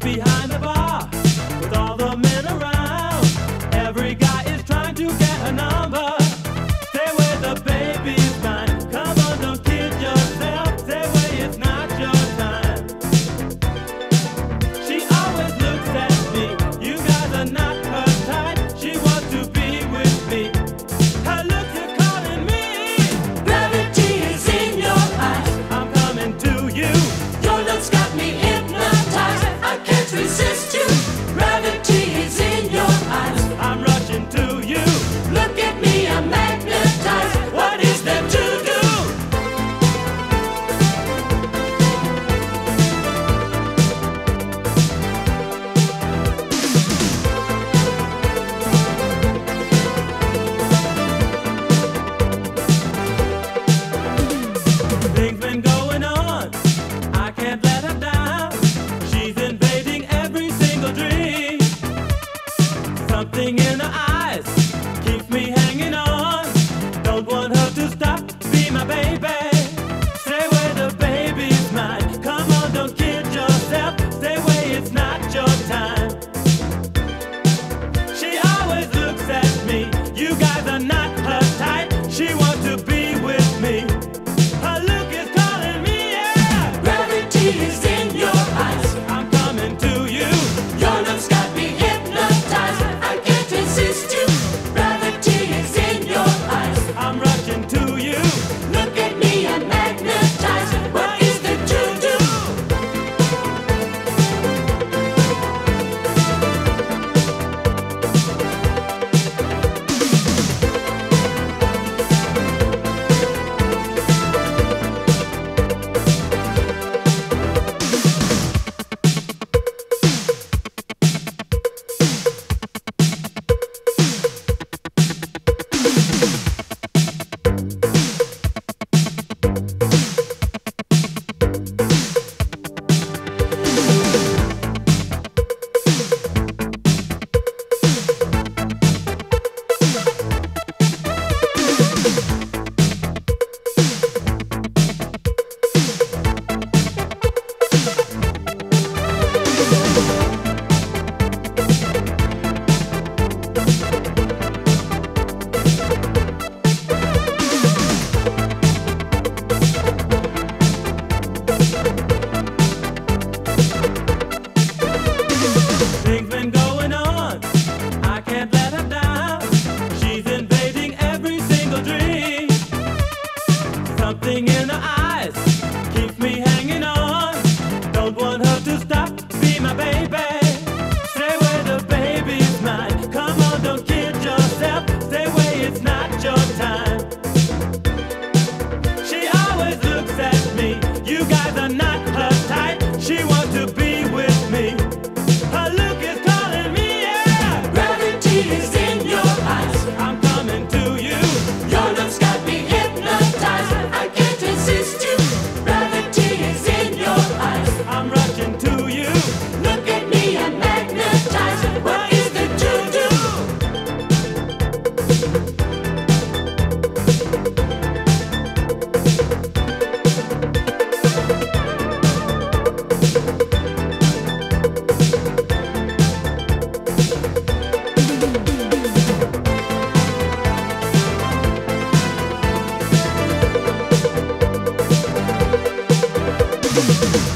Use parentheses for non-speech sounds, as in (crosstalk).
behind the bar. Something in her eyes keeps me hanging on. Don't want her to stop, be my baby. Thank (laughs)